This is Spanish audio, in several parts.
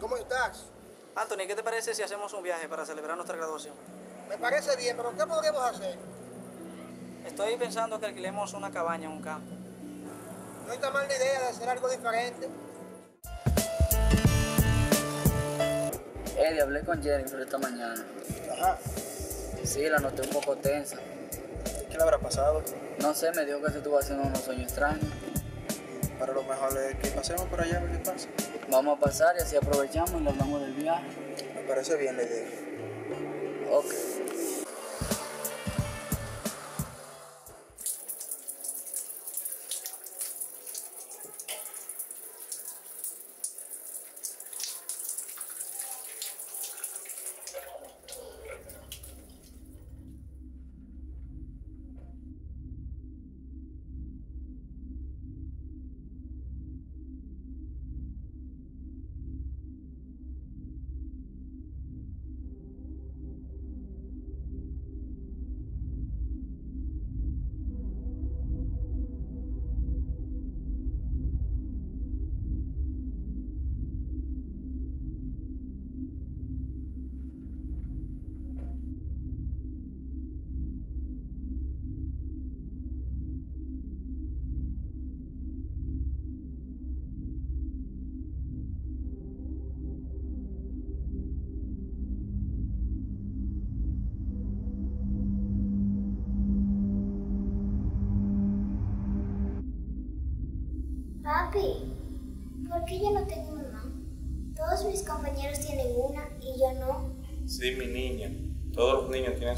¿cómo estás? Anthony, ¿qué te parece si hacemos un viaje para celebrar nuestra graduación? Me parece bien, pero ¿qué podríamos hacer? Estoy pensando que alquilemos una cabaña en un campo. No está mal la idea de hacer algo diferente. Eddie, hablé con Jennifer esta mañana. Ajá. Sí, la noté un poco tensa. ¿Qué le habrá pasado? No sé, me dijo que se estuvo haciendo unos sueños extraños. Para lo mejor es que pasemos por allá a ver qué pasa. Vamos a pasar y así aprovechamos y le hablamos del viaje. Me parece bien la idea. Ok.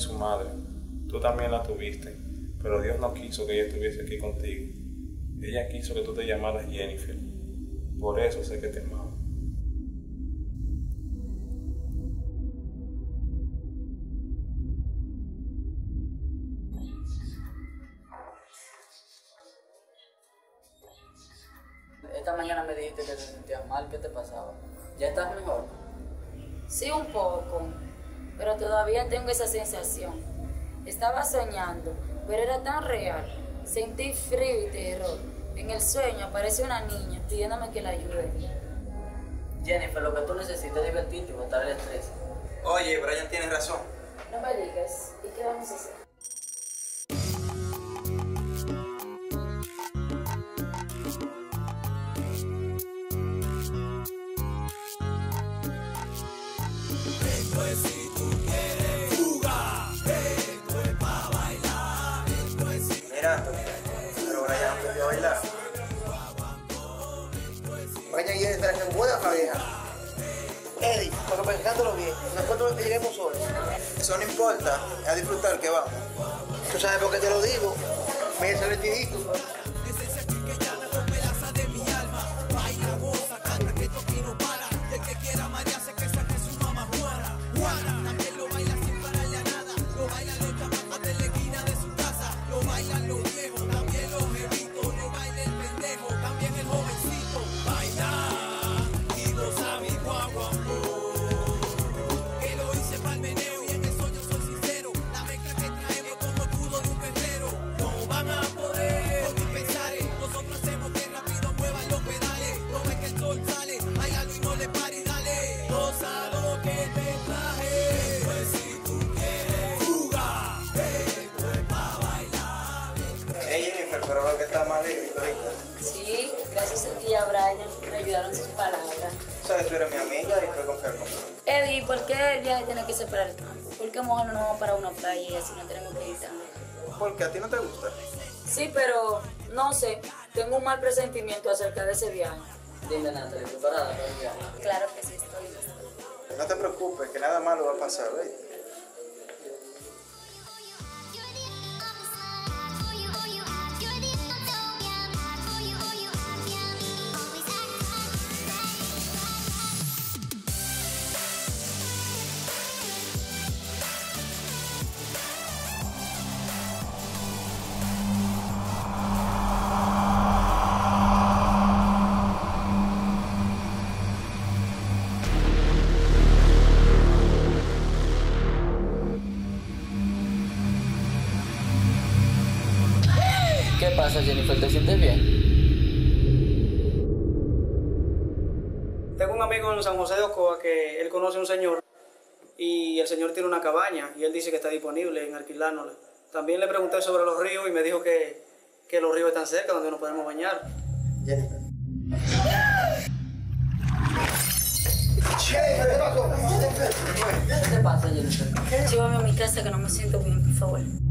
Su madre. Tú también la tuviste. Pero Dios no quiso que ella estuviese aquí contigo. Ella quiso que tú te llamaras Jennifer. Por eso sé que te amaba. Todavía tengo esa sensación. Estaba soñando, pero era tan real. Sentí frío y terror. En el sueño aparece una niña pidiéndome que la ayude. Jennifer, lo que tú necesitas es divertirte y botar el estrés. Oye, Brian tiene razón. No me digas, ¿y qué vamos a hacer? Bailar. Brian y Jennifer hacen buena pareja. Eddie, pero pensándolo bien, nosotros lleguemos solos. Eso no importa, a disfrutar que vamos. ¿Tú sabes por qué te lo digo? Me ese vestidito. Mal presentimiento acerca de ese viaje. Dime, Natalie, ¿preparada para el viaje? Claro que sí, estoy lista. No te preocupes, que nada malo va a pasar, ¿ves? Un señor y el señor tiene una cabaña y él dice que está disponible en alquilárnosla. También le pregunté sobre los ríos y me dijo que, que los ríos están cerca donde nos podemos bañar. Jennifer. Jennifer, ¿qué pasó? ¿Qué te pasa, Jennifer? Llévame a mi casa que no me siento bien, por favor.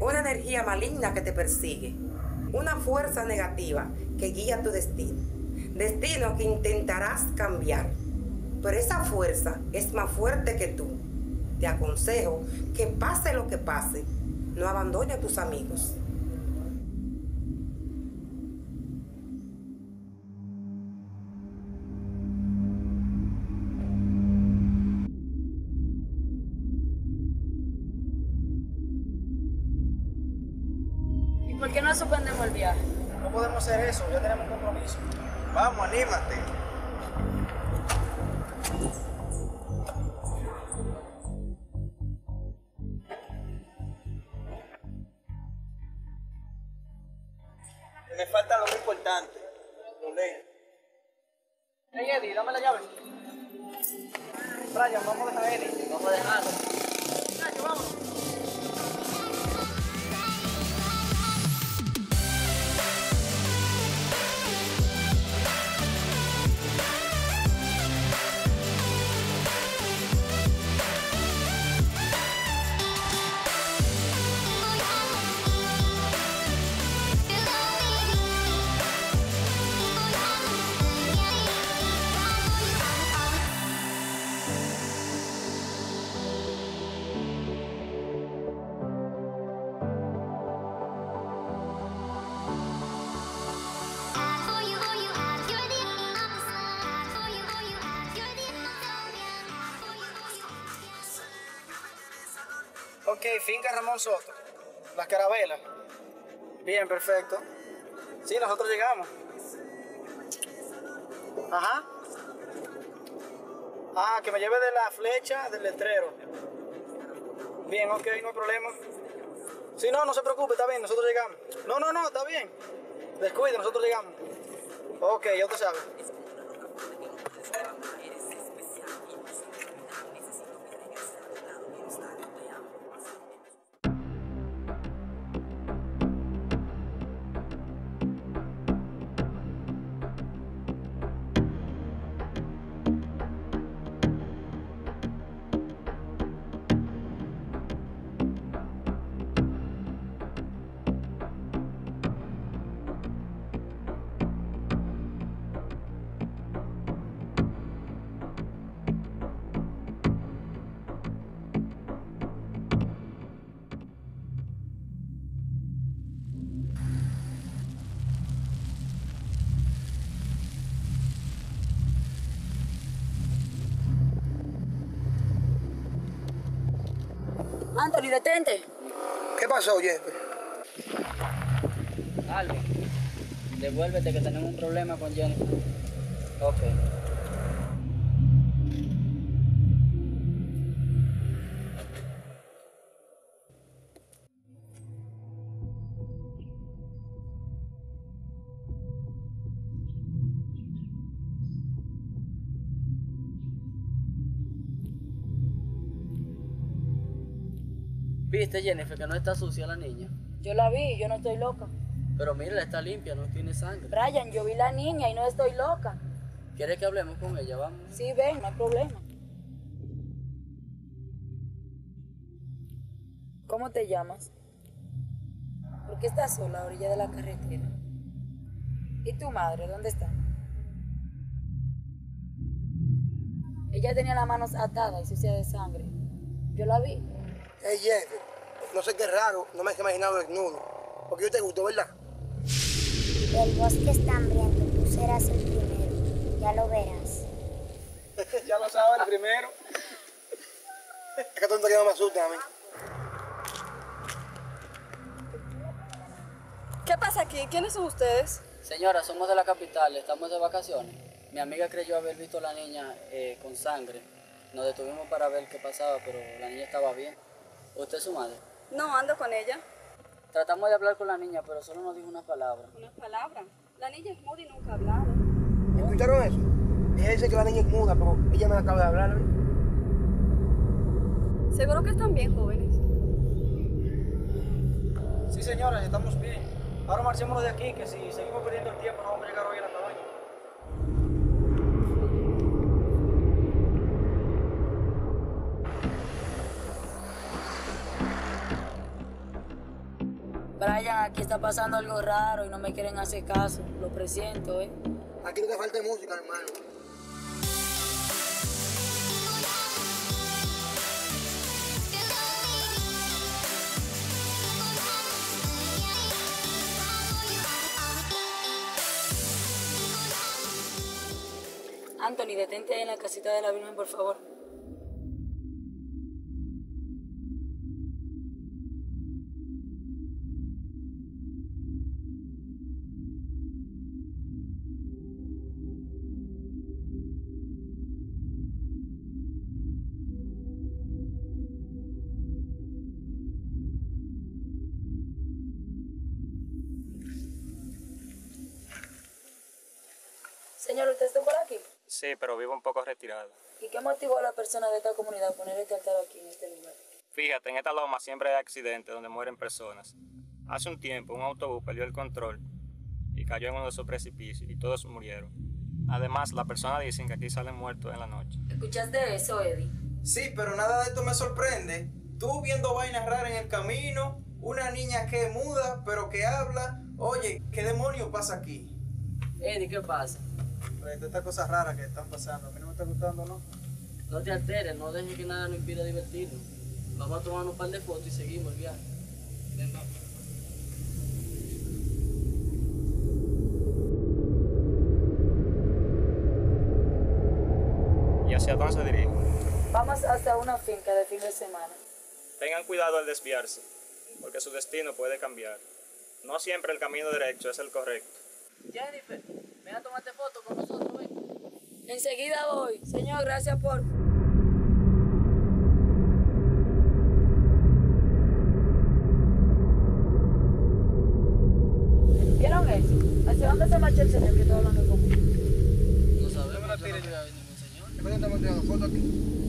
Una energía maligna que te persigue, una fuerza negativa que guía tu destino, destino que intentarás cambiar, pero esa fuerza es más fuerte que tú. Te aconsejo que pase lo que pase, no abandone a tus amigos. Me falta lo más importante. Los lentes. Hey Eddie, dame la llave. Brian, vamos a dejar a Eddie. Vamos a dejarlo. Bien, perfecto. Sí, nosotros llegamos. Ajá. Ah, que me lleve de la flecha del letrero. Bien, ok, no hay problema. Sí, no, no se preocupe, está bien, nosotros llegamos. No, no, no, está bien. Descuide, nosotros llegamos. Ok, ya usted sabe. ¿Qué pasó, Jefe? Alvin, devuélvete que tenemos un problema con Jennifer. Ok. ¿Viste, Jennifer, que no está sucia la niña? Yo la vi, yo no estoy loca. Pero mira, está limpia, no tiene sangre. Brian, yo vi la niña y no estoy loca. ¿Quieres que hablemos con ella? Vamos. Sí, ven, no hay problema. ¿Cómo te llamas? ¿Por qué estás sola a la orilla de la carretera? ¿Y tu madre, dónde está? Ella tenía las manos atadas y sucias de sangre. Yo la vi. Hey, Jefe, no sé qué raro, no me he imaginado desnudo. Porque yo te gustó, ¿verdad? El bosque está hambriento, tú serás el primero. Ya lo verás. ya lo sabes, el primero. Es que tonto que no me asusta a mí. ¿Qué pasa aquí? ¿Quiénes son ustedes? Señora, somos de la capital, estamos de vacaciones. Mi amiga creyó haber visto a la niña eh, con sangre. Nos detuvimos para ver qué pasaba, pero la niña estaba bien. ¿Usted es su madre? No, ando con ella. Tratamos de hablar con la niña, pero solo nos dijo una palabra. Unas palabras. La niña es muda y nunca ha hablado. ¿Escucharon eso? Ella dice que la niña es muda, pero ella me acaba de hablar. ¿eh? Seguro que están bien jóvenes. Sí, señora, estamos bien. Ahora marchémonos de aquí, que si seguimos perdiendo el tiempo no vamos a llegar hoy a Brian, aquí está pasando algo raro y no me quieren hacer caso. Lo presiento, ¿eh? Aquí no te falte música, hermano. Anthony, detente en la casita de la Virgen, por favor. Señor, ¿usted está por aquí? Sí, pero vivo un poco retirado. ¿Y qué motivó a la persona de esta comunidad a poner este altar aquí en este lugar? Fíjate, en esta loma siempre hay accidentes donde mueren personas. Hace un tiempo un autobús perdió el control y cayó en uno de esos precipicios y todos murieron. Además, las personas dicen que aquí salen muertos en la noche. ¿Escuchaste eso, Eddie? Sí, pero nada de esto me sorprende. Tú viendo vainas raras en el camino, una niña que es muda, pero que habla. Oye, ¿qué demonio pasa aquí? Eddie, ¿qué pasa? De estas cosas raras que están pasando. A mí no me está gustando, ¿no? No te alteres, no dejes que nada nos impida divertirnos. Vamos a tomar un par de fotos y seguimos el viaje. Ven. ¿Y hacia dónde se dirigen? Vamos hasta una finca de fin de semana. Tengan cuidado al desviarse, porque su destino puede cambiar. No siempre el camino derecho es el correcto. Jennifer, ven a tomarte foto con nosotros, ven. Enseguida voy. Señor, gracias por... ¿Vieron eso? ¿Hacia dónde se marcha el señor que está hablando conmigo? No sabemos, yo no voy a ver ningún señor. ¿Por qué estamos tirando fotos aquí?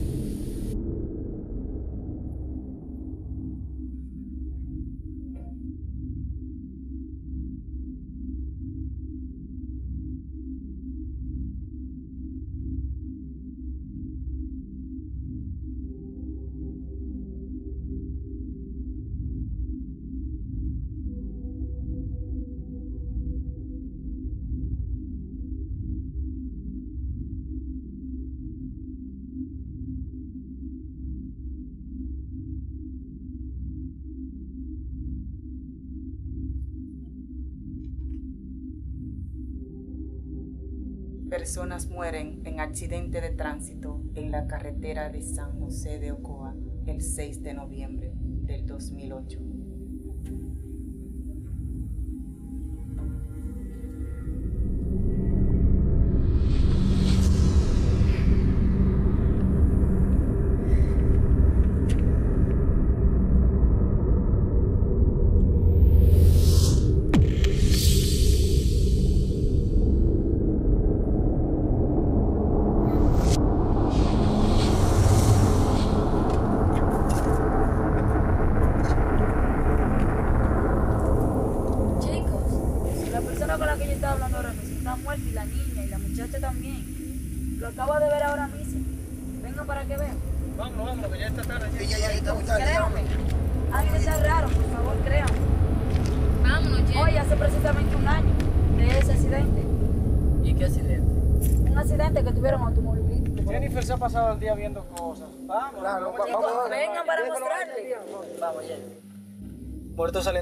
Personas mueren en accidente de tránsito en la carretera de San José de Ocoa el 6 de noviembre. del 2008.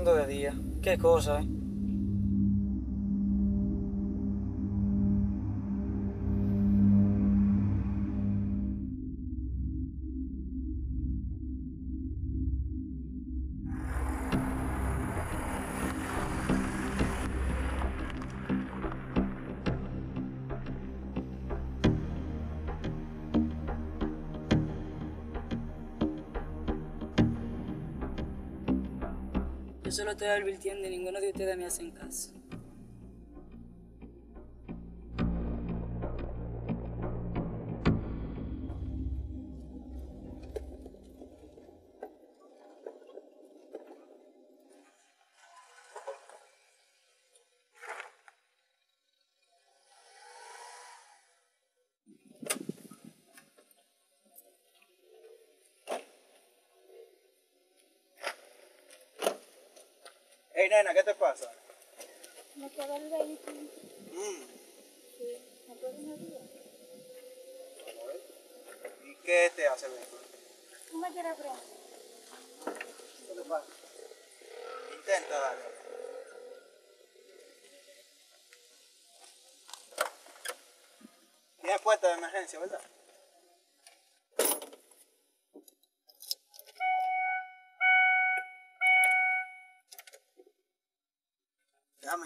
De día. Qué cosa, ¿eh? Advirtiendo y ninguno de nena, ¿qué te pasa? Me quedó el vehículo. Mm, Sí, me quedó el. ¿Y qué te hace ver? ¿Tú me quieres frenar? ¿Qué te pasa? Intenta darle. Tienes puerta de emergencia, ¿verdad?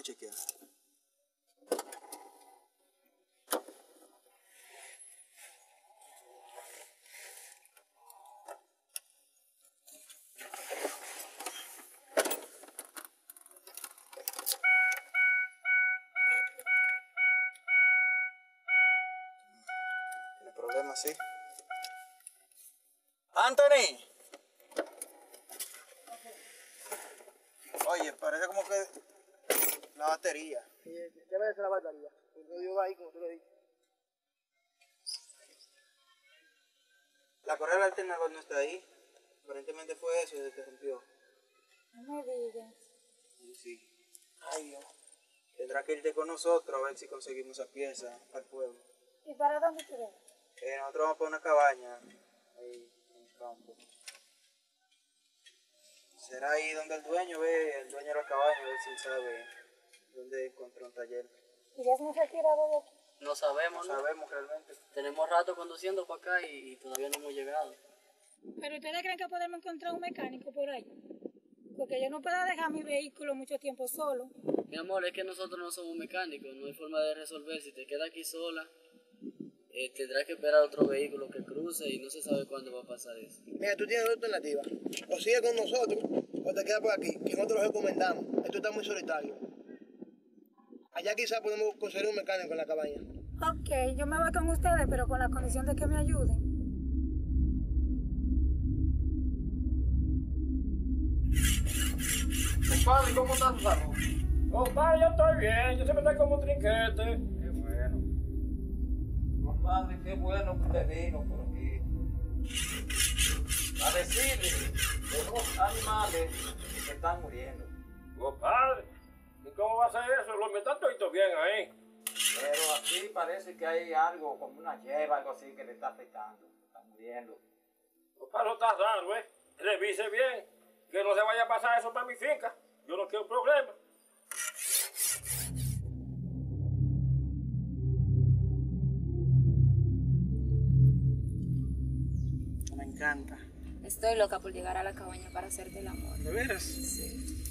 Chequear. Tiene problemas, sí. Anthony. Oye, parece como que la batería. Ya ves la batería. Yo digo ahí, como tú le dices. La correa del alternador no está ahí. Aparentemente fue eso y se te rompió. No me digas. Sí, sí. Ay, Dios. Tendrás que irte con nosotros a ver si conseguimos esa pieza para el pueblo. ¿Y para dónde te? Eh, nosotros vamos para una cabaña ahí en el campo. Será ahí donde el dueño ve, el dueño de la cabaña, a ver si él sabe dónde encontró un taller. ¿Y ya se me retirado de aquí? No sabemos, No ¿no? sabemos realmente. Tenemos rato conduciendo para acá y, y todavía no hemos llegado. ¿Pero ustedes creen que podemos encontrar un mecánico por ahí? Porque yo no puedo dejar mi vehículo mucho tiempo solo. Mi amor, es que nosotros no somos mecánicos, no hay forma de resolver. Si te quedas aquí sola, eh, tendrás que esperar otro vehículo que cruce y no se sabe cuándo va a pasar eso. Mira, tú tienes dos alternativas. O sigue con nosotros o te quedas por aquí, que nosotros lo recomendamos. Esto está muy solitario. Allá quizás podemos conseguir un mecánico en la cabaña. Ok, yo me voy con ustedes, pero con la condición de que me ayuden. Compadre, ¿cómo está tu salud? Compadre, yo estoy bien, yo siempre estoy como un trinquete. Qué bueno. Compadre, qué bueno que usted vino por aquí. A decirle de unos animales que están muriendo. Compadre, ¿y cómo va a ser eso? Los metan toditos bien ahí. Pero aquí parece que hay algo, como una lleva, algo así que le está afectando. Están muriendo. Compadre, eso está raro, ¿eh? Revise bien, que no se vaya a pasar eso para mi finca. Yo no quiero problemas. Me encanta. Estoy loca por llegar a la cabaña para hacerte el amor. ¿De veras? Sí.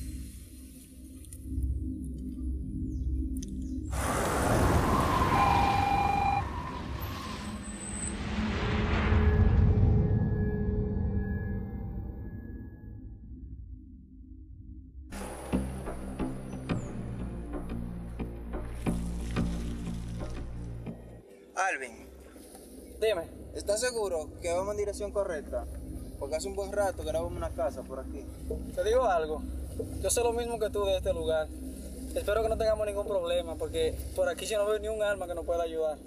Alvin, Dime. ¿estás seguro que vamos en dirección correcta? Porque hace un buen rato que grabamos una casa por aquí. Te digo algo. Yo sé lo mismo que tú de este lugar. Espero que no tengamos ningún problema, porque por aquí yo no veo ni un alma que nos pueda ayudar.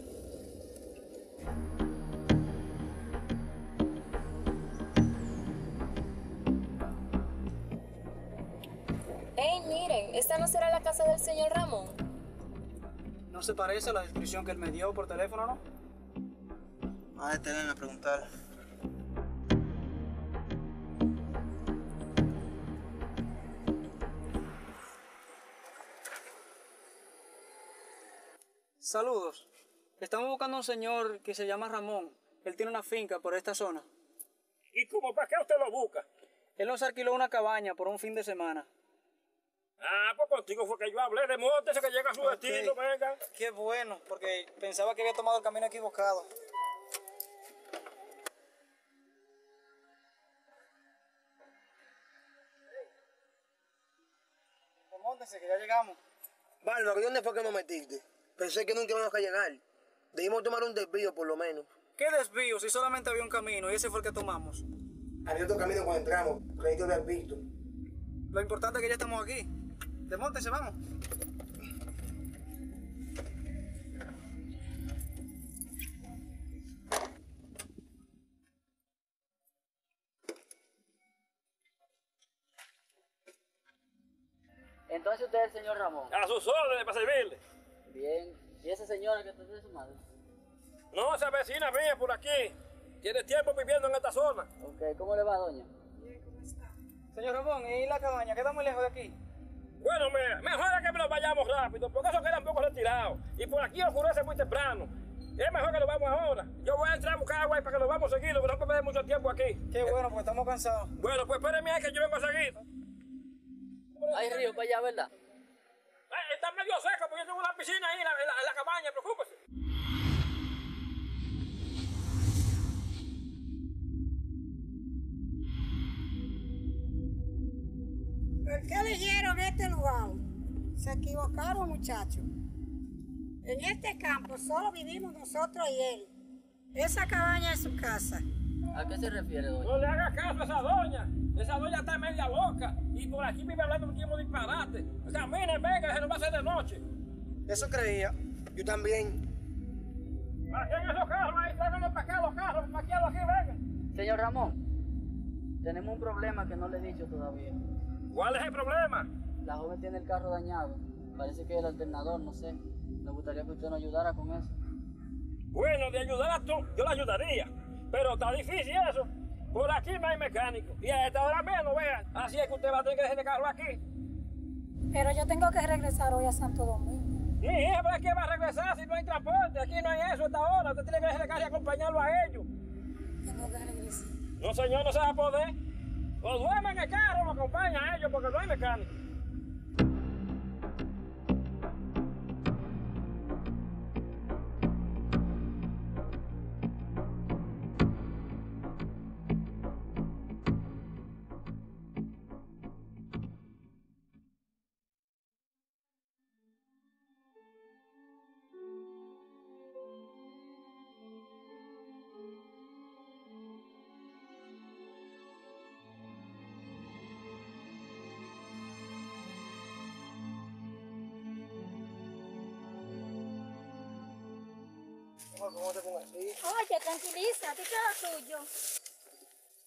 Hey, miren, ¿esta no será la casa del señor Ramón? ¿No se parece a la descripción que él me dio por teléfono, no? Vamos a detenerme a preguntar. Saludos. Estamos buscando a un señor que se llama Ramón. Él tiene una finca por esta zona. ¿Y cómo para qué usted lo busca? Él nos alquiló una cabaña por un fin de semana. Ah, pues contigo fue que yo hablé de que llega a su Ok. destino, venga. Qué bueno, porque pensaba que había tomado el camino equivocado. Móntense, que ya llegamos. Bárbaro, ¿y dónde fue que nos metiste? Pensé que nunca íbamos a llegar. Debimos tomar un desvío, por lo menos. ¿Qué desvío si solamente había un camino y ese fue el que tomamos? Había otro camino cuando entramos, creí que lo habías visto. Lo importante es que ya estamos aquí. Desmóntense, vamos. Entonces usted es el señor Ramón. A sus órdenes para servirle. Bien. ¿Y esa señora que es su madre? No, esa vecina mía por aquí. Tiene tiempo viviendo en esta zona. Ok, ¿cómo le va, doña? Señor Ramón, ¿y la cabaña? ¿Queda muy lejos de aquí? Bueno, me, mejor es que nos vayamos rápido, porque eso queda un poco retirado. Y por aquí oscurece muy temprano. Es mejor que nos vamos ahora. Yo voy a entrar a buscar agua para que nos vamos seguido, pero no perder mucho tiempo aquí. Qué bueno, porque estamos cansados. Bueno, pues espérenme ahí que yo vengo a seguir. Hay río para allá, ¿verdad? Eh, está medio seco, porque yo tengo una piscina ahí en la, en la- en la cabaña, preocúpese. ¿Por qué eligieron este lugar? Se equivocaron, muchachos. En este campo solo vivimos nosotros y él. Esa cabaña es su casa. ¿A qué se refiere, doña? No le hagas caso a esa doña. Esa doña está media loca. Y por aquí vive hablando un tiempo disparate. Caminen, venga, se nos va a hacer de noche. Eso creía. Yo también. Bajen esos carros ahí, tráiganlos para acá los carros, para aquí, vengan. Señor Ramón, tenemos un problema que no le he dicho todavía. ¿Cuál es el problema? La joven tiene el carro dañado. Parece que el alternador, no sé. Me gustaría que usted nos ayudara con eso. Bueno, de ayudar a tú, yo la ayudaría. Pero está difícil eso. Por aquí no hay mecánico. Y a esta hora menos, vean. Así es que usted va a tener que dejar el carro aquí. Pero yo tengo que regresar hoy a Santo Domingo. Mi hija, ¿para qué va a regresar si no hay transporte? Aquí no hay eso a esta hora. Usted tiene que dejar el carro y acompañarlo a ellos. Tengo que regresar. No, señor, no se va a poder. O duerme en el carro o lo acompaña a ellos porque no hay mecánico. Oye, tranquiliza, ¿qué queda tuyo?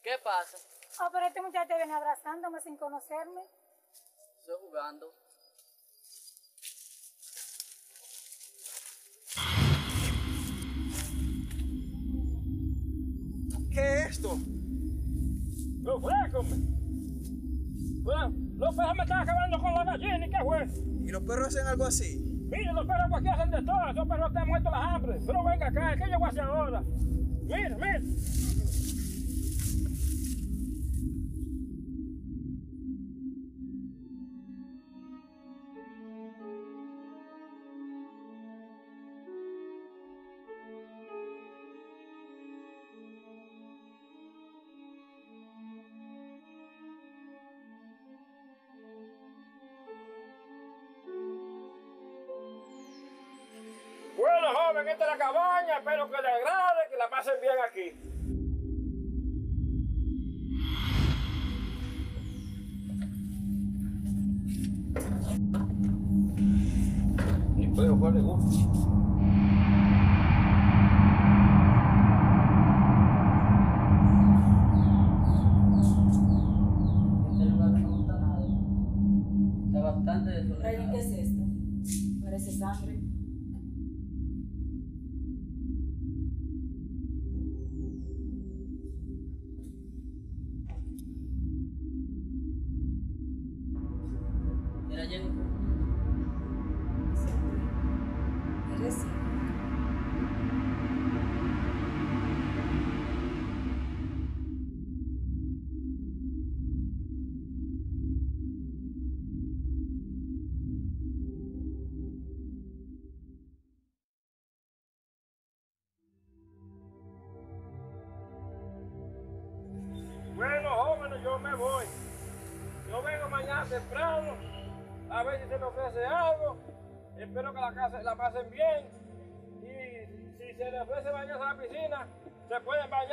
¿Qué pasa? Oh, pero este muchacho viene abrazándome sin conocerme. Estoy jugando. ¿Qué es esto? Lo. Bueno, los perros me están acabando con la gallina, ¿y qué fue? ¿Y los perros hacen algo así? Mire, los perros aquí hacen de todo, esos perros están muertos las hambre. Pero venga acá, ¿qué yo voy a hacer ahora? Wait a minute. Bueno, joven, esta es la cabaña, espero que le agrade la pasen bien aquí. Y pero cuál le gusta.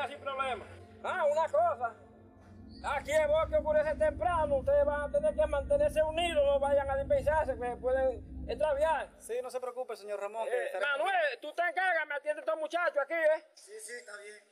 Sin problema. Ah, una cosa. Aquí el bosque oscurece temprano. Ustedes van a tener que mantenerse unidos. No vayan a dispensarse, que pueden extraviar. Sí, no se preocupe, señor Ramón. Eh, Manuel, tú te encargas, me atiende estos muchachos aquí, ¿eh? Sí, sí, está bien.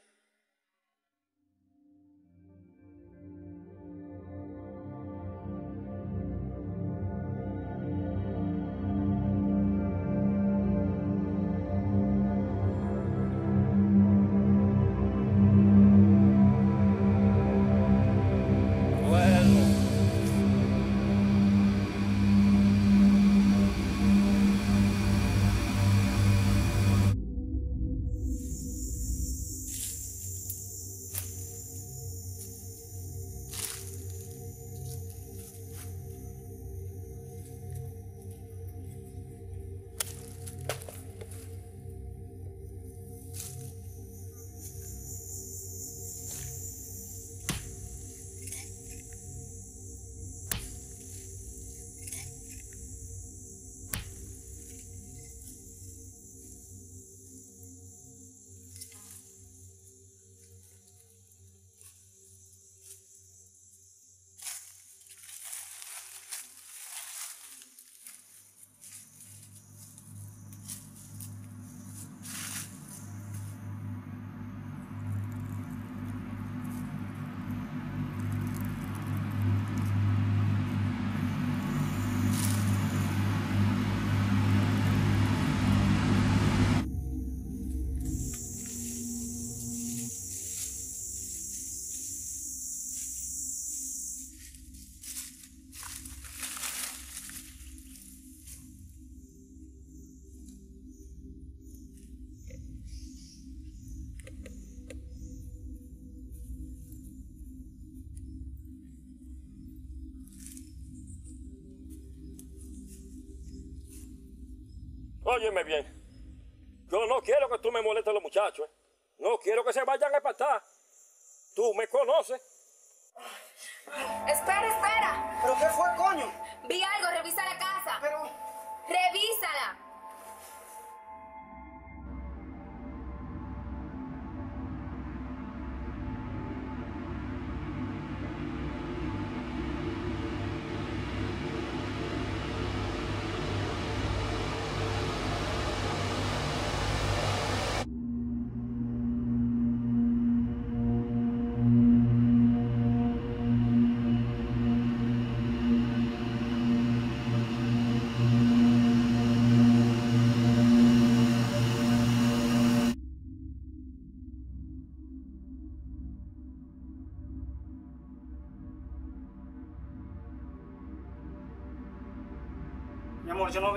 Óyeme bien. Yo no quiero que tú me molestes a los muchachos. ¿eh? No quiero que se vayan a espantar. Tú me conoces. Espera, espera. ¿Pero qué fue, coño? Vi algo, revisa la casa. Pero. Revísala.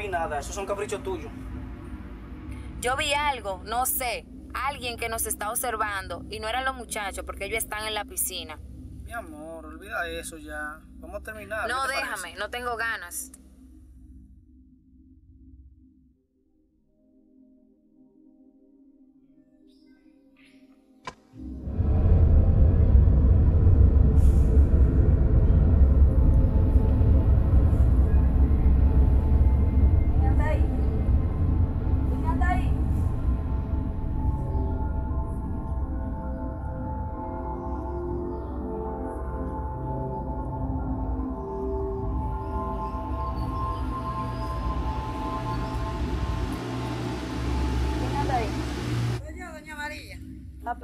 Vi nada. Esos son caprichos tuyos. Yo vi algo, no sé. Alguien que nos está observando. Y no eran los muchachos, porque ellos están en la piscina. Mi amor, olvida eso ya. Vamos a terminar. No, ¿qué te déjame, parece? no tengo ganas.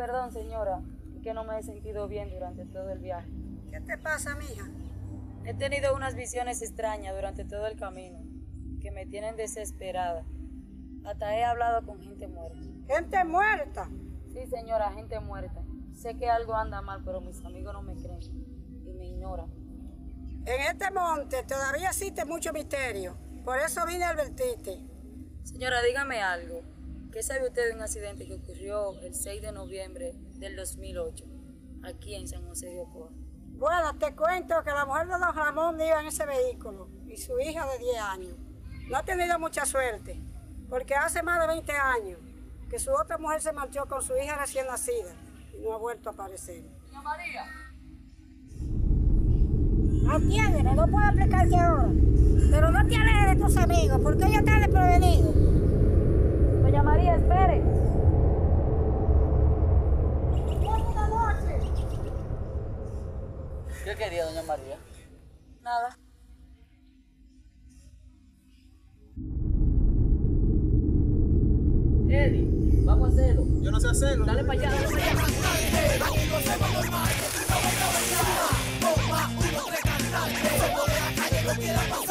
Perdón, señora, que no me he sentido bien durante todo el viaje. ¿Qué te pasa, mija? He tenido unas visiones extrañas durante todo el camino que me tienen desesperada. Hasta he hablado con gente muerta. ¿Gente muerta? Sí, señora, gente muerta. Sé que algo anda mal, pero mis amigos no me creen y me ignoran. En este monte todavía existe mucho misterio. Por eso vine a advertirte. Señora, dígame algo. ¿Qué sabe usted de un accidente que ocurrió el 6 de noviembre del 2008 aquí en San José de Ocoa? Bueno, te cuento que la mujer de don Ramón iba en ese vehículo y su hija de 10 años. No ha tenido mucha suerte, porque hace más de 20 años que su otra mujer se marchó con su hija recién nacida y no ha vuelto a aparecer. Doña María. Atiéndeme, no puedo explicarte ahora. Pero no te alejes de tus amigos, porque ella está desprevenido. Doña María, espere. Buenas noches. ¿Qué quería, doña María? Nada. Eddie, vamos a hacerlo. Yo no sé hacerlo. Dale para allá, dale para allá. No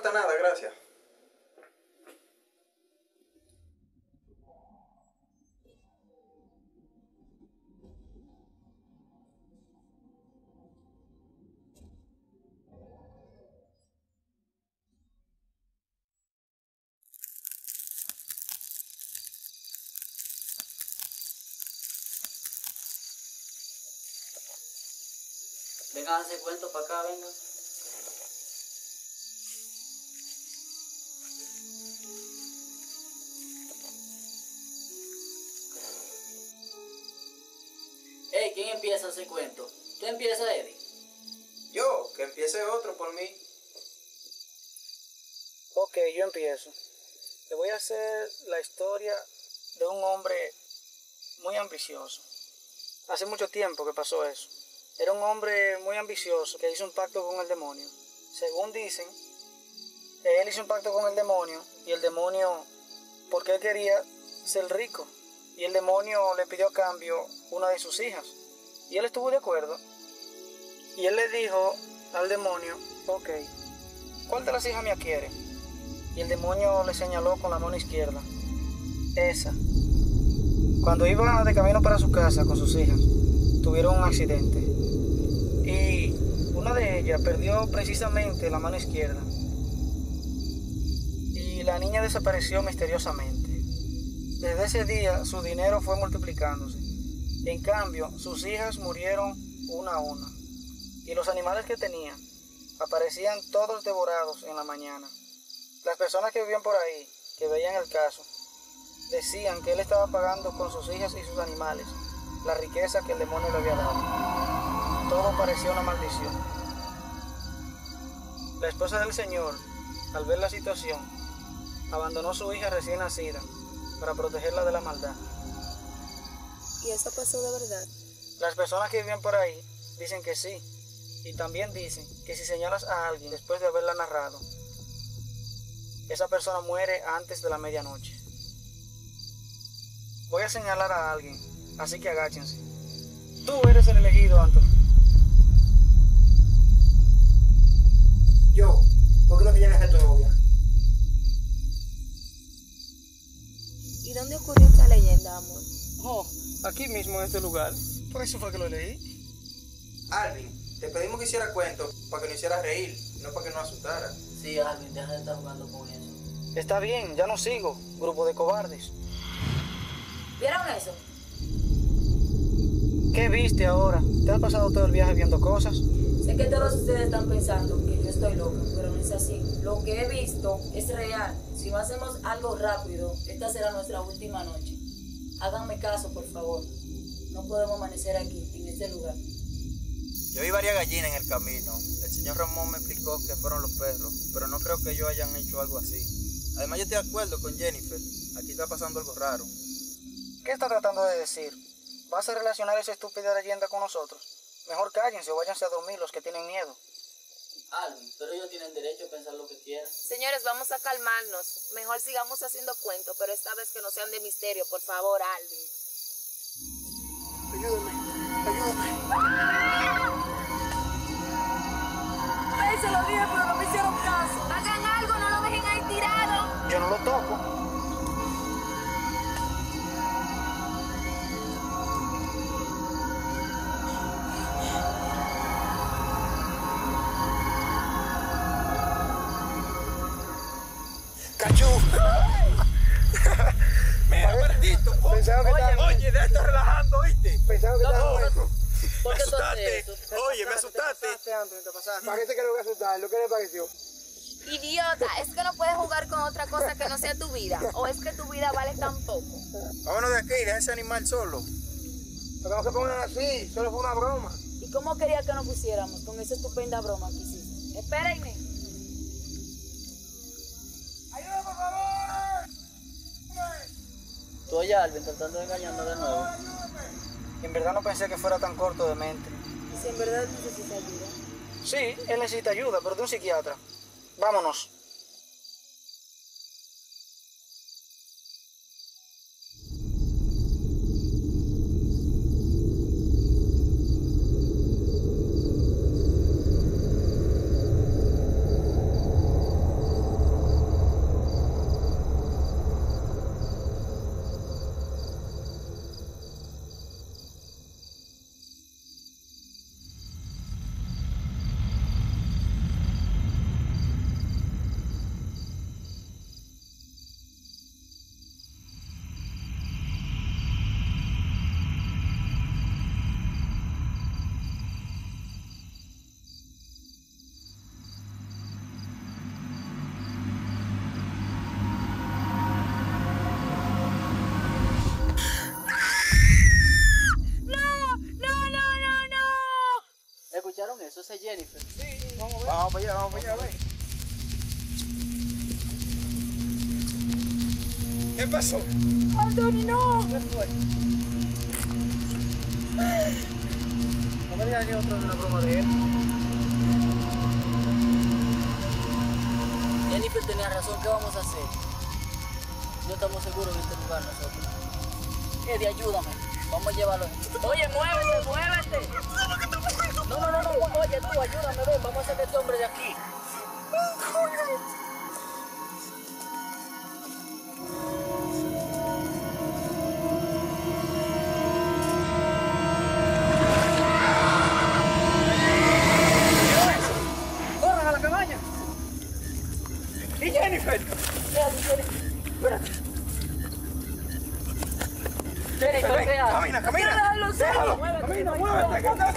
falta nada, gracias. Venga, hace cuento para acá, venga. Ey, ¿quién empieza ese cuento? ¿Tú empiezas, Eddie? Yo, que empiece otro por mí. Ok, yo empiezo. Te voy a hacer la historia de un hombre muy ambicioso. Hace mucho tiempo que pasó eso. Era un hombre muy ambicioso que hizo un pacto con el demonio. Según dicen, él hizo un pacto con el demonio y el demonio, porque él quería ser rico, y el demonio le pidió a cambio una de sus hijas. Y él estuvo de acuerdo. Y él le dijo al demonio, ok, ¿cuál de las hijas me quiere? Y el demonio le señaló con la mano izquierda, esa. Cuando iba de camino para su casa con sus hijas, tuvieron un accidente. Y una de ellas perdió precisamente la mano izquierda. Y la niña desapareció misteriosamente. Desde ese día su dinero fue multiplicándose. En cambio, sus hijas murieron una a una. Y los animales que tenía, aparecían todos devorados en la mañana. Las personas que vivían por ahí, que veían el caso, decían que él estaba pagando con sus hijas y sus animales la riqueza que el demonio le había dado. Todo parecía una maldición. La esposa del Señor, al ver la situación, abandonó su hija recién nacida para protegerla de la maldad. ¿Y eso pasó de verdad? Las personas que vivían por ahí dicen que sí. Y también dicen que si señalas a alguien después de haberla narrado, esa persona muere antes de la medianoche. Voy a señalar a alguien, así que agáchense. Tú eres el elegido, Anthony. Yo, ¿por qué no te llamas a tu novia? ¿Y dónde ocurrió esta leyenda, amor? Oh, aquí mismo en este lugar. Por eso fue que lo leí. Alvin, te pedimos que hiciera cuento para que nos hiciera reír, no para que nos asustara. Sí, Alvin, deja de estar jugando con eso. Está bien, ya no sigo, grupo de cobardes. ¿Vieron eso? ¿Qué viste ahora? ¿Te has pasado todo el viaje viendo cosas? Sé que todos ustedes están pensando que yo estoy loca, pero no es así. Lo que he visto es real. Si no hacemos algo rápido, esta será nuestra última noche. Háganme caso, por favor. No podemos amanecer aquí, en este lugar. Yo vi varias gallinas en el camino. El señor Ramón me explicó que fueron los perros, pero no creo que ellos hayan hecho algo así. Además, yo estoy de acuerdo con Jennifer. Aquí está pasando algo raro. ¿Qué está tratando de decir? ¿Vas a relacionar esa estúpida leyenda con nosotros? Mejor cállense o váyanse a dormir los que tienen miedo. Alvin, pero ellos tienen derecho a pensar lo que quieran. Señores, vamos a calmarnos. Mejor sigamos haciendo cuentos, pero esta vez que no sean de misterio, por favor, Alvin. Ayúdame, ayúdame. Ay, se lo dije, pero no me hicieron caso. Hagan algo, no lo dejen ahí tirado. Yo no lo toco. Parece que lo voy a asustar. ¿Lo que le pareció? Idiota, es que no puedes jugar con otra cosa que no sea tu vida. O es que tu vida vale tan poco. Vámonos de aquí, deja ese animal solo. Pero no se pongan así, solo fue una broma. ¿Y cómo quería que nos pusiéramos con esa estupenda broma que hiciste? Espérenme. Tú oyes a Alvin tratando de engañarnos de nuevo. En verdad no pensé que fuera tan corto de mente. ¿Y si en verdad necesitas ayuda? Sí, él necesita ayuda, pero de un psiquiatra. Vámonos. No. 走走。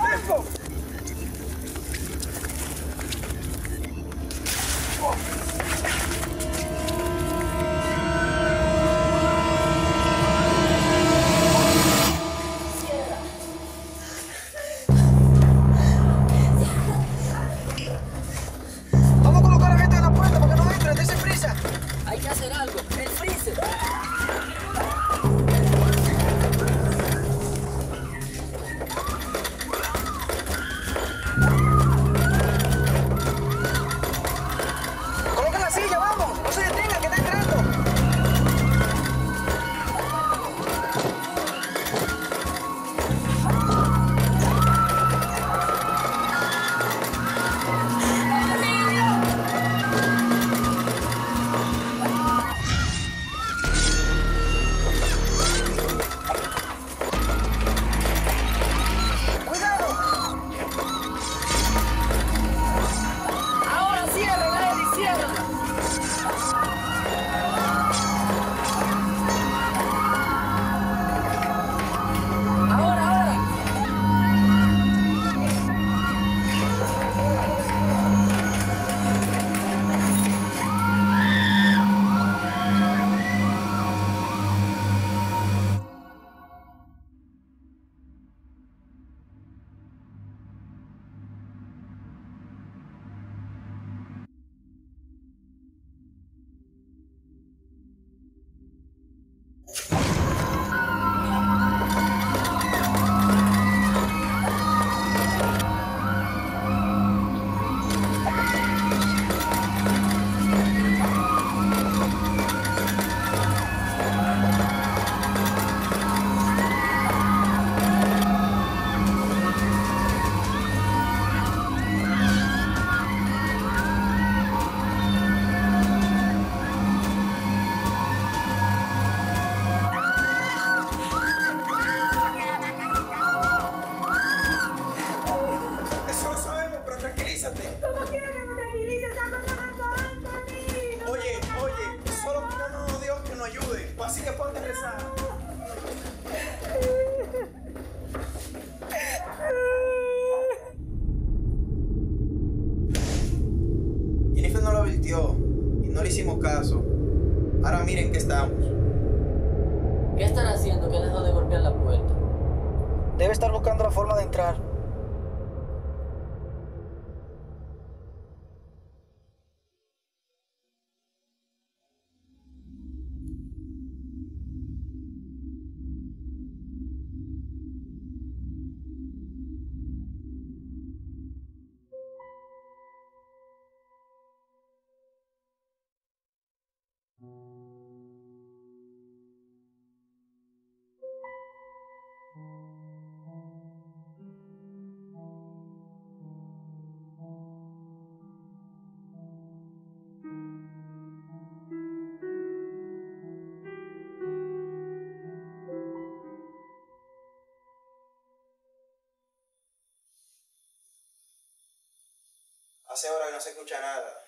Hace hora que no se escucha nada.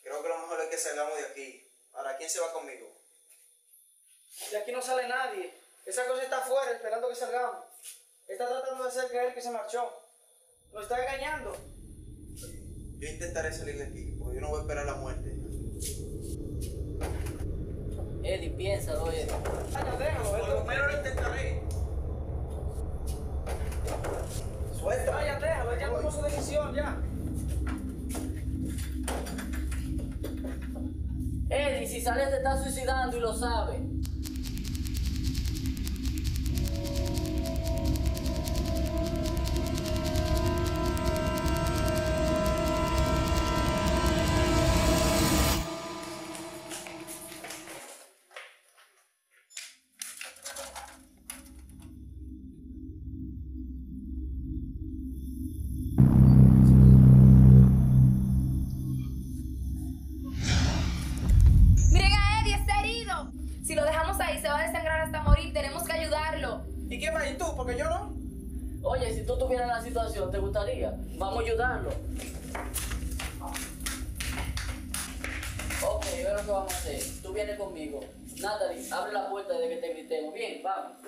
Creo que lo mejor es que salgamos de aquí. Ahora, ¿quién se va conmigo? De aquí no sale nadie. Esa cosa está afuera esperando que salgamos. Está tratando de hacer creer que se marchó. Nos está engañando. Yo intentaré salir de aquí, porque yo no voy a esperar la muerte. Eddie, piénsalo, Eddie. Vaya, déjalo. Por lo menos lo intentaré. Suelta. Vaya, déjalo. Ya tomó su decisión, ya. Eddie, si sales te está suicidando y lo sabe. Tuvieras la situación, ¿te gustaría? Vamos a ayudarlo. Ok, yo lo que vamos a hacer. Tú vienes conmigo. Natalie, abre la puerta desde que te gritemos. Bien, vamos.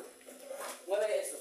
Mueve eso.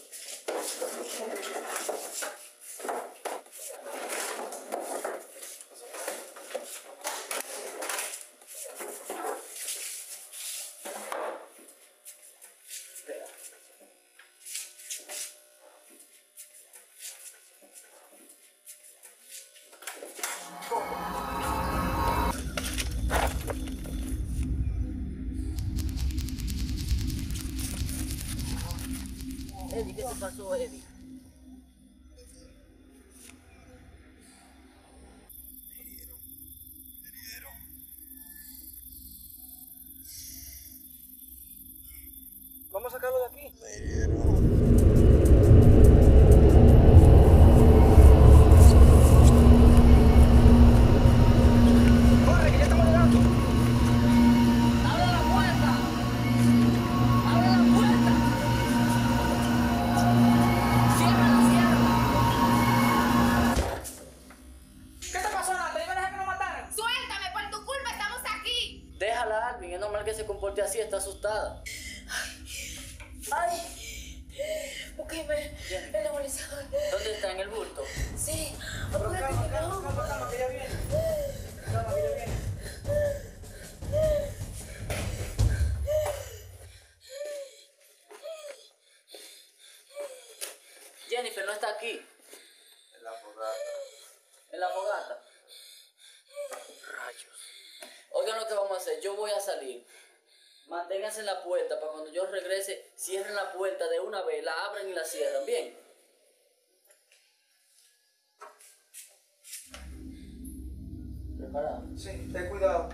Manténganse en la puerta para cuando yo regrese, cierren la puerta de una vez, la abran y la cierran. Bien. ¿Preparado? Sí, ten cuidado.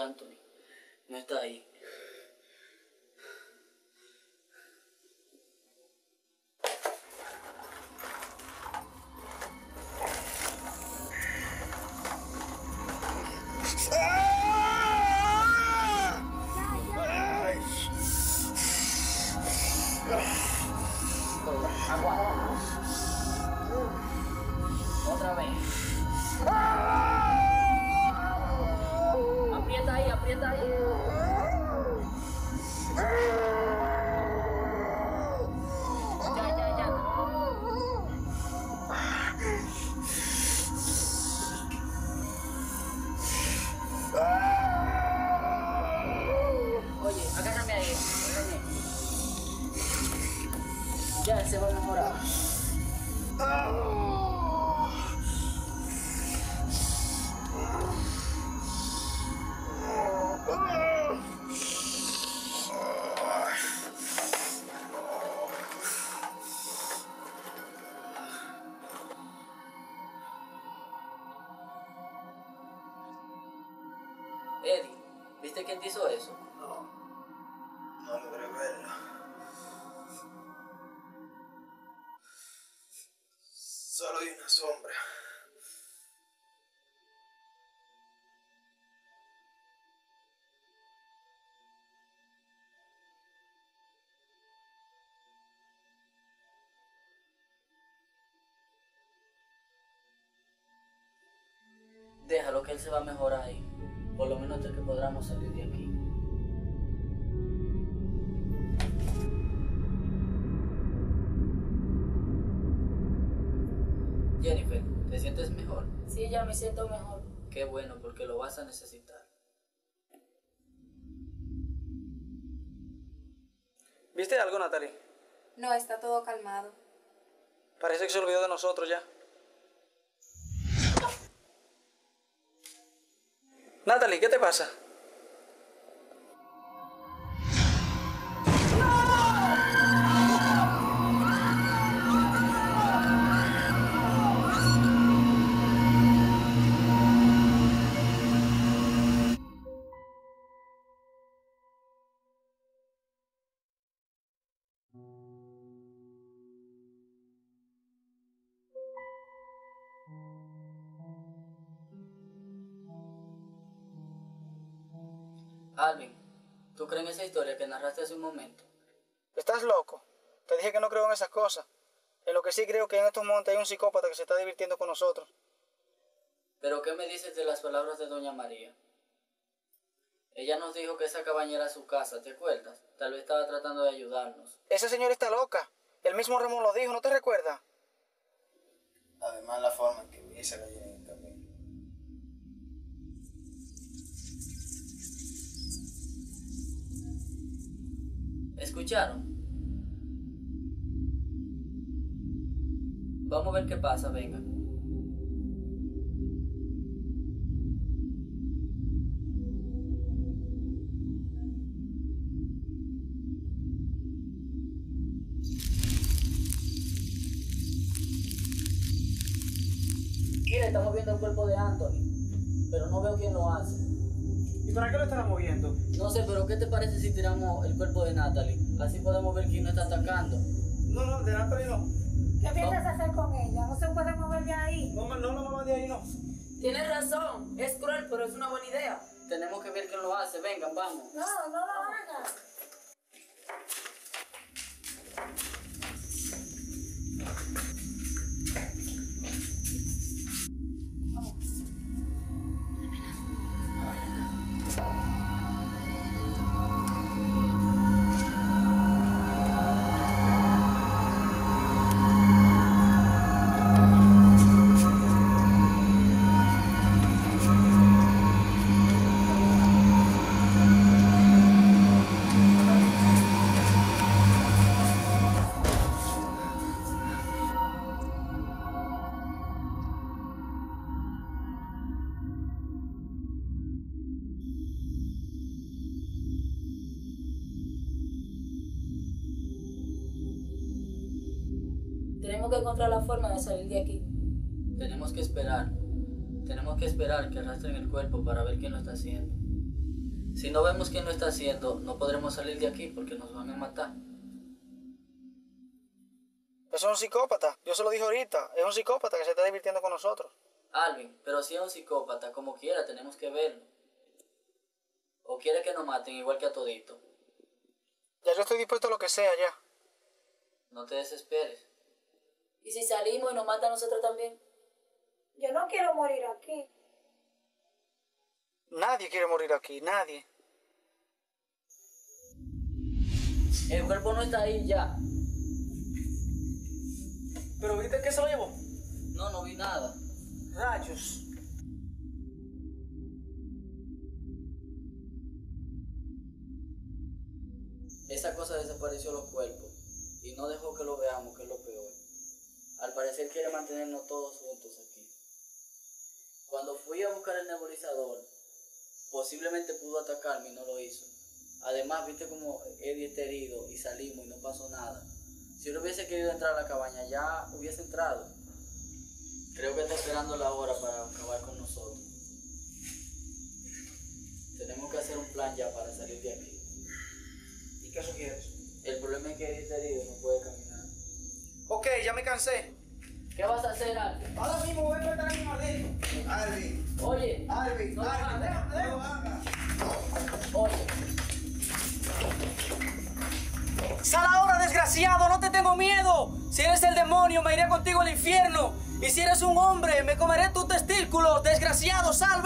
Anthony no está ahí. Ya, se va Déjalo que él se va a mejorar ahí. Por lo menos hasta que podamos salir de aquí. Jennifer, ¿te sientes mejor? Sí, ya me siento mejor. Qué bueno, porque lo vas a necesitar. ¿Viste algo, Natalie? No, está todo calmado. Parece que se olvidó de nosotros ya. Natalie, ¿qué te pasa? Momento? ¿Estás loco? Te dije que no creo en esas cosas. En lo que sí creo que en estos montes hay un psicópata que se está divirtiendo con nosotros. ¿Pero qué me dices de las palabras de Doña María? Ella nos dijo que esa cabaña era su casa, ¿te acuerdas? Tal vez estaba tratando de ayudarnos. Esa señora está loca. El mismo Ramón lo dijo, ¿no te recuerdas? Además, la forma en que vi esa ¿Escucharon? Vamos a ver qué pasa, venga. Mira, estamos viendo el cuerpo de Anthony, pero no veo quién lo hace. ¿Y para qué lo estarán moviendo? No sé, pero ¿qué te parece si tiramos el cuerpo de Natalie? Así podemos ver quién nos está atacando. No, no, de Natalie no. ¿Qué piensas hacer con ella? No se puede mover de ahí. No, no, no, no, de ahí no. Tienes razón, es cruel, pero es una buena idea. Tenemos que ver quién lo hace. Vengan, vamos. No, no encontrar la forma de salir de aquí. Tenemos que esperar. Tenemos que esperar que arrastren el cuerpo para ver quién lo está haciendo. Si no vemos quién lo está haciendo, no podremos salir de aquí porque nos van a matar. Eso es un psicópata. Yo se lo dije ahorita. Es un psicópata que se está divirtiendo con nosotros. Alvin, pero si es un psicópata, como quiera, tenemos que verlo. ¿O quiere que nos maten igual que a todito? Ya yo estoy dispuesto a lo que sea ya. No te desesperes. ¿Y si salimos y nos matan a nosotros también? Yo no quiero morir aquí. Nadie quiere morir aquí, nadie. El cuerpo no está ahí ya. ¿Pero viste que se lo llevó? No, no vi nada. Rayos. Esa cosa desapareció los cuerpos y no dejó que lo veamos, que es lo peor. Al parecer quiere mantenernos todos juntos aquí. Cuando fui a buscar el nebulizador, posiblemente pudo atacarme y no lo hizo. Además, viste como Eddie está herido y salimos y no pasó nada. Si él hubiese querido entrar a la cabaña, ya hubiese entrado. Creo que está esperando la hora para acabar con nosotros. Tenemos que hacer un plan ya para salir de aquí. ¿Y qué sugieres? El problema es que Eddie está herido, no puede caminar. Ok, ya me cansé. ¿Qué vas a hacer, Alvin? Ahora mismo voy a meter a mi maldito. Alvin, Oye, Alvin, No lo Alvin, hagas. déjame, no lo hagas. oye. Sal ahora, desgraciado, no te tengo miedo. Si eres el demonio, me iré contigo al infierno. Y si eres un hombre, me comeré tus testículos. Desgraciado, sal,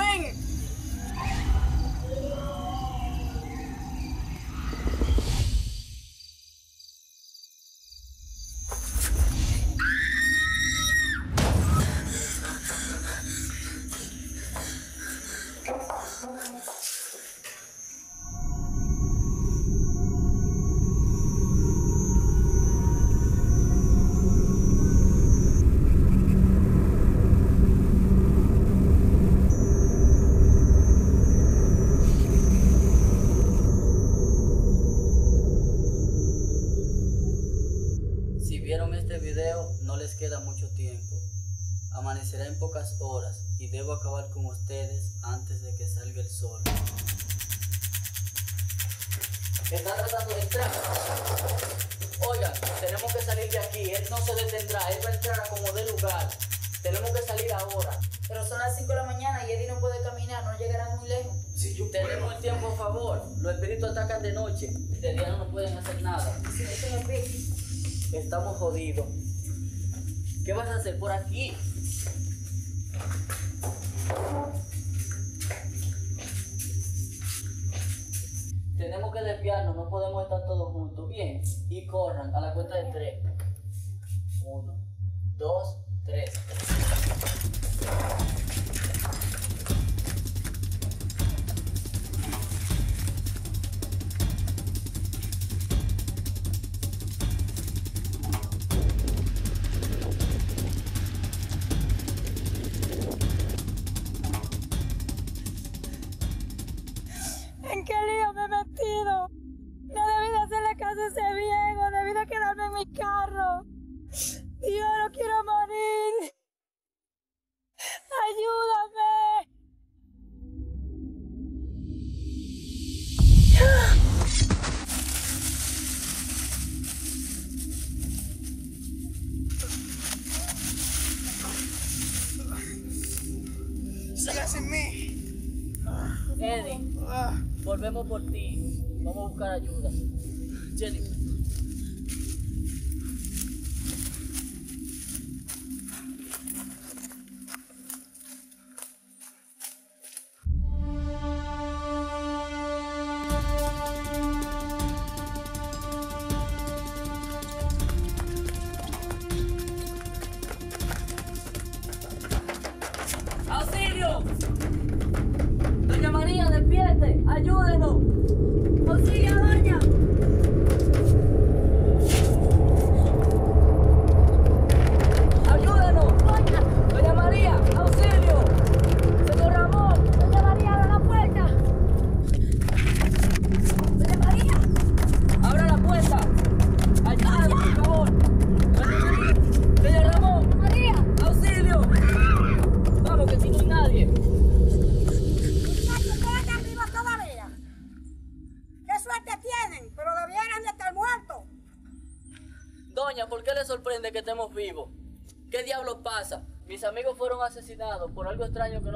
Estamos jodidos. ¿Qué vas a hacer por aquí? Tenemos que desviarnos, no podemos estar todos juntos. Bien, y corran a la cuenta de tres. Uno, dos, tres.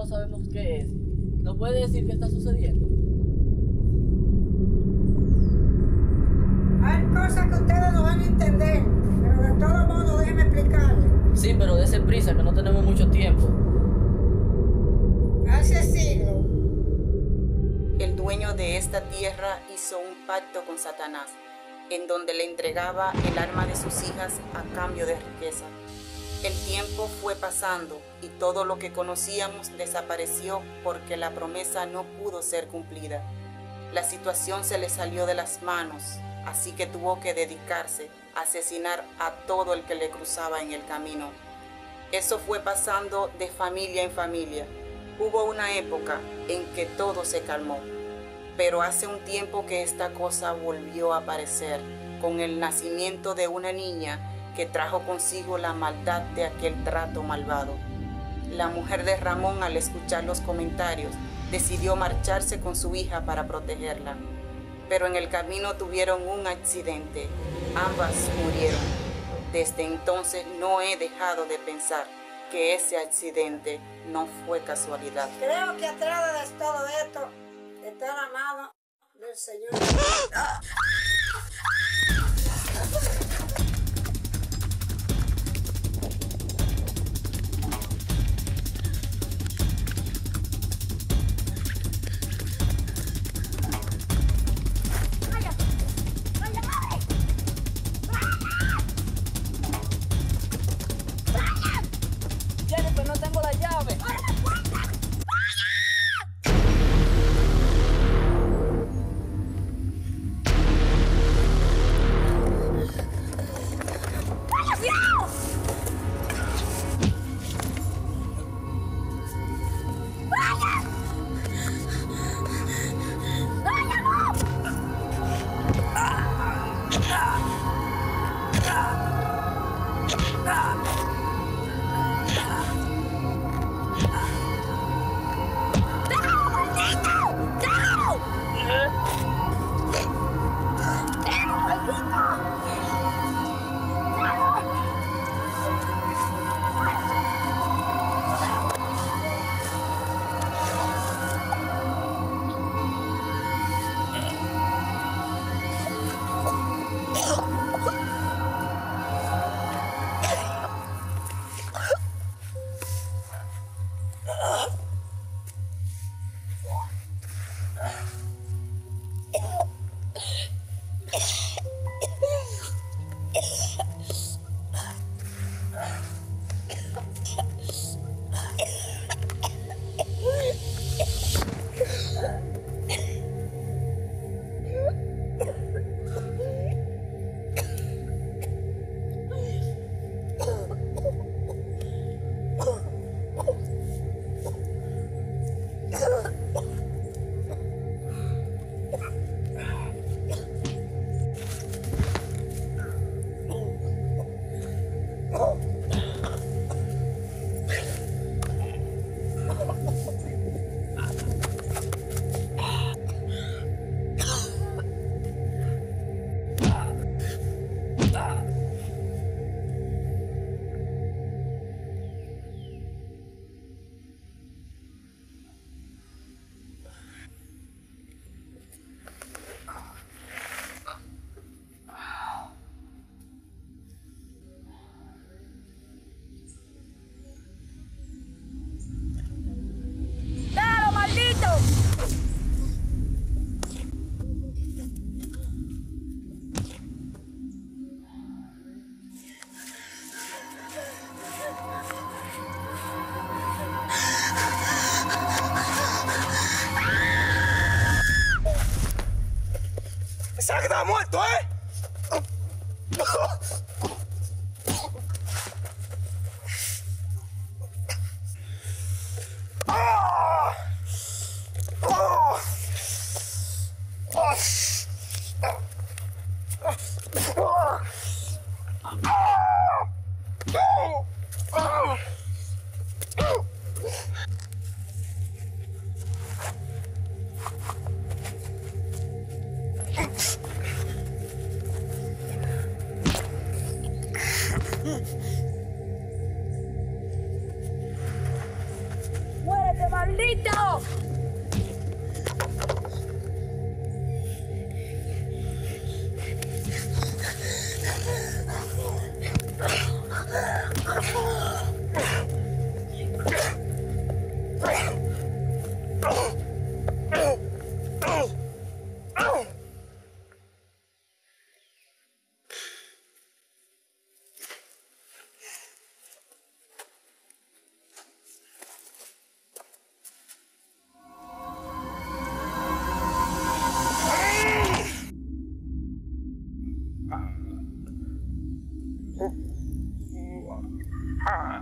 Sabemos qué es. ¿Nos puede decir qué está sucediendo? Hay cosas que ustedes no van a entender, pero de todo modo déjenme explicarles. Sí, pero dése prisa, que no tenemos mucho tiempo. Hace siglos, El dueño de esta tierra hizo un pacto con Satanás, en donde le entregaba el alma de sus hijas a cambio de riqueza. El tiempo fue pasando y todo lo que conocíamos desapareció porque la promesa no pudo ser cumplida. La situación se le salió de las manos, así que tuvo que dedicarse a asesinar a todo el que le cruzaba en el camino. Eso fue pasando de familia en familia. Hubo una época en que todo se calmó, pero hace un tiempo que esta cosa volvió a aparecer con el nacimiento de una niña que trajo consigo la maldad de aquel trato malvado. La mujer de Ramón al escuchar los comentarios decidió marcharse con su hija para protegerla, pero en el camino tuvieron un accidente. Ambas murieron. Desde entonces no he dejado de pensar que ese accidente no fue casualidad. creo que atrás de todo esto está la mano del Señor. que estaba muerto, ¿eh?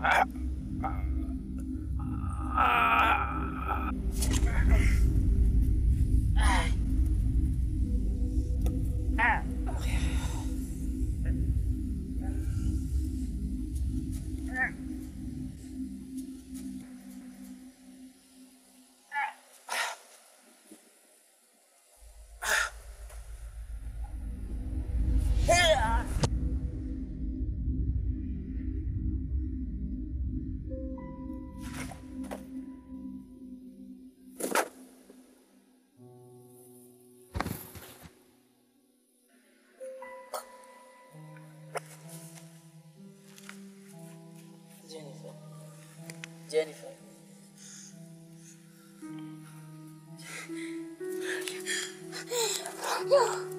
Jennifer. Jennifer. Eddie,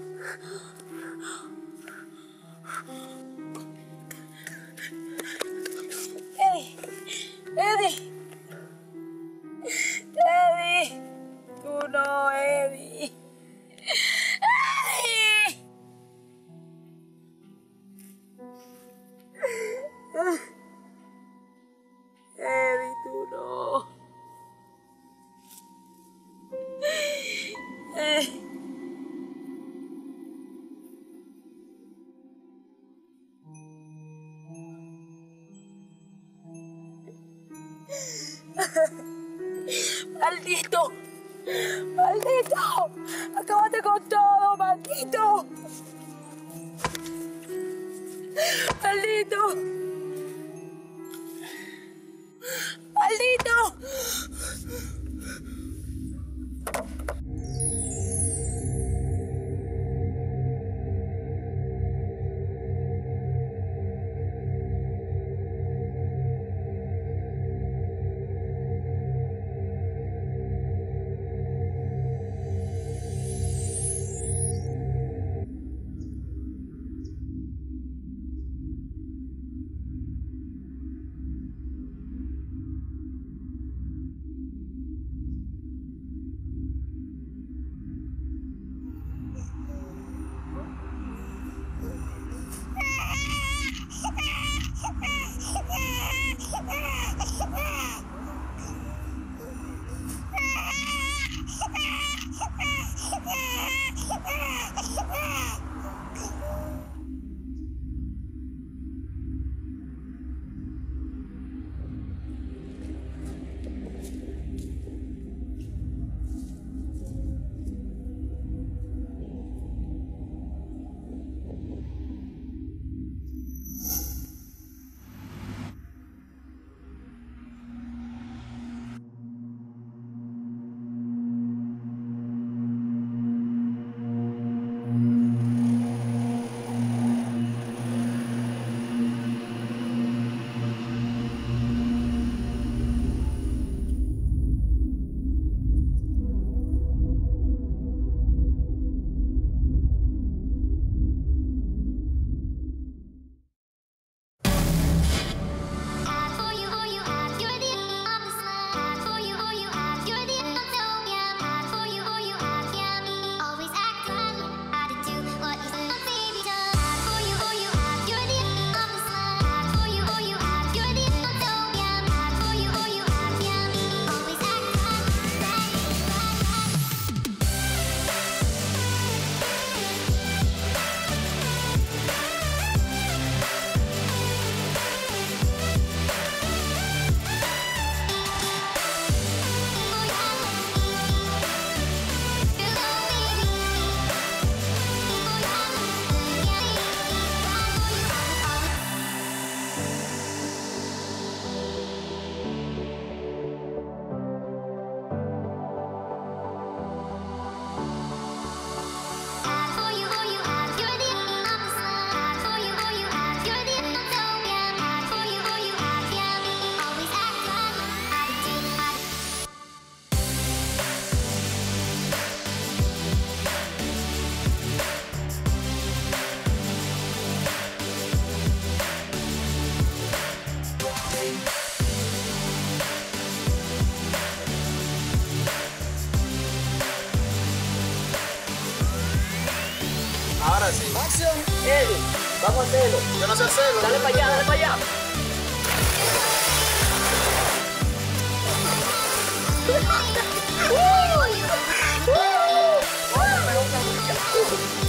fácil. Acción, Eddie. Vamos a hacerlo. Yo no sé hacerlo. Dale para allá, dale para allá.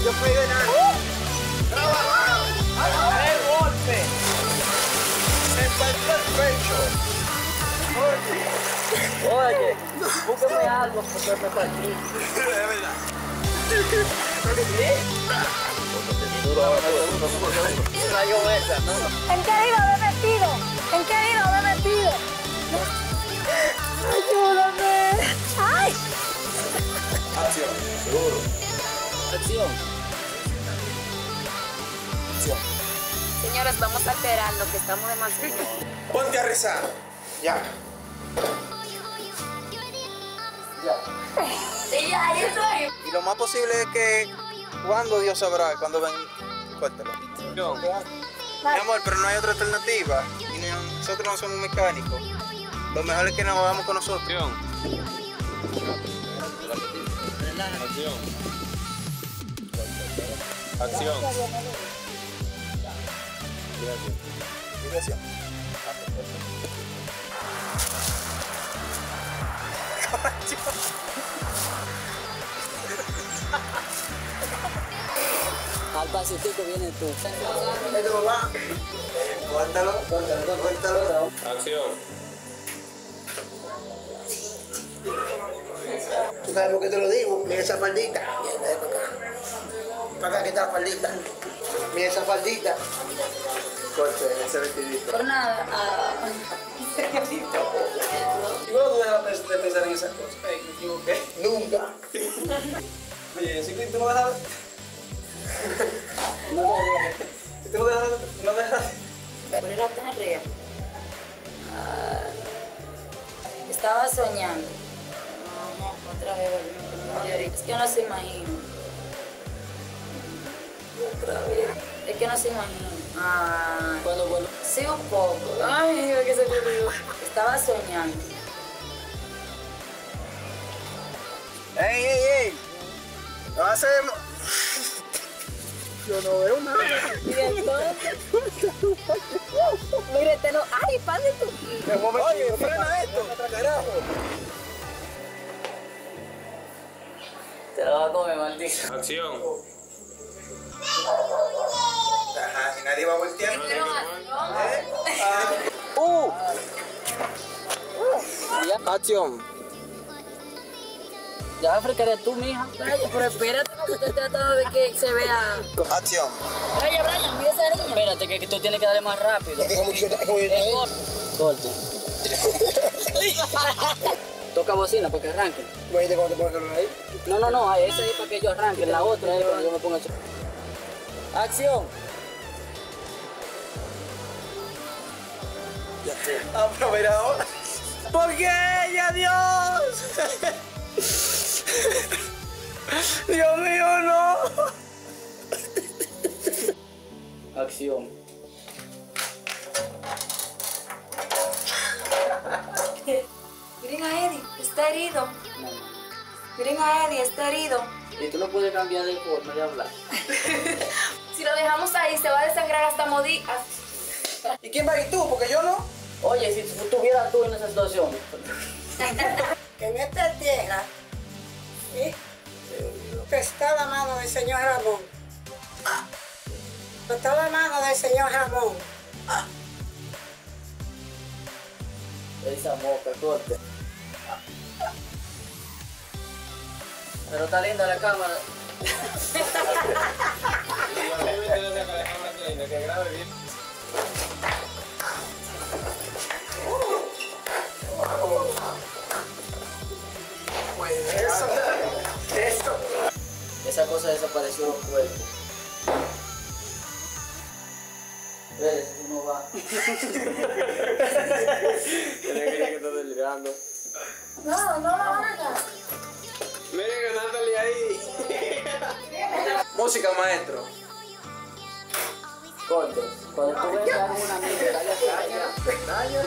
Yo fui de nada. ¡El golpe! Se partió el pecho. Oye, búsqueme algo porque me partí. Es verdad. ¿no? ¿En qué hilo de vestido? ¿En qué hilo de vestido? Ayúdame. ¡Ay! Acción. Seguro. Acción. Acción. Señores, vamos a alterarlo, que estamos demasiado. Ponte a rezar. Ya. Sí, ya, ahí estoy. Y lo más posible es que cuando Dios sabrá, cuando ven, cuéntalo. Mi amor, pero no hay otra alternativa. Y no- nosotros no somos mecánicos. Lo mejor es que nos vamos con nosotros. Acción. Acción. Dirección. Al pasitico viene tú. Este papá. Cuéntalo, cuéntalo. Acción. ¿Tú sabes por qué te lo digo? Mira esa faldita. Mira, para acá. Para acá, que está la faldita. Mira esa faldita. Corte, ese vestidito. Por nada. ¿Y cuándo tú dejas de pensar en esas cosas? Me equivoqué. Nunca. Oye, si tú no dejas... Si tú no dejas... No dejas... pero era tan real. Ah, estaba soñando. No, no, otra vez volvimos. Es que no se imagina. Otra vez. Es que no se imagina. Ah, Cuando vuelvo. sí, un poco. Ay, que se me olvidó. Estaba soñando. ¡Ey, ey, ey! No hacemos. Yo no veo nada. Mire, te lo. ¡Ay, padre tú! Oye, frena esto. Carajo. Te lo va a comer, maldito. Acción. Ajá, y nadie va a voltear. ¡Uh! Ya. Acción. Ya africaré tú, mija. Pero espérate, no, estoy tratando de que se vea. Acción. Oye, Brian, mira esa niña. Espérate, que, que tú tienes que darle más rápido. Corto. Toca bocina para que arranquen. ¿Viste cómo te pones el ahí? No, no, no, esa es para que yo arranque. La otra es para que yo me ponga el celular. ¡Acción! Ah, pero mira ahora. ¿Por qué ella, Dios? Dios mío, no. Acción. Miren a Eddie, está herido. Miren a Eddie, está herido. Y tú no puedes cambiar de forma de hablar. Si lo dejamos ahí, se va a desangrar hasta morir. ¿Y quién va a ir tú? Porque yo no. Oye, si tú estuvieras tú en esa situación. que en esta tierra ¿sí? Está la mano del señor Ramón. Está la mano del señor Ramón. Esa moca, corte. Pero está linda la cámara. Que grabe bien. Eso. Eso. Esa cosa desapareció del cuerpo. Ves, uno va. Tiene que estar delirando. No, no la haga. Miren que Natalie ahí. Música, maestro. Corte. Cuando tú ves a una amiga, dale a ella.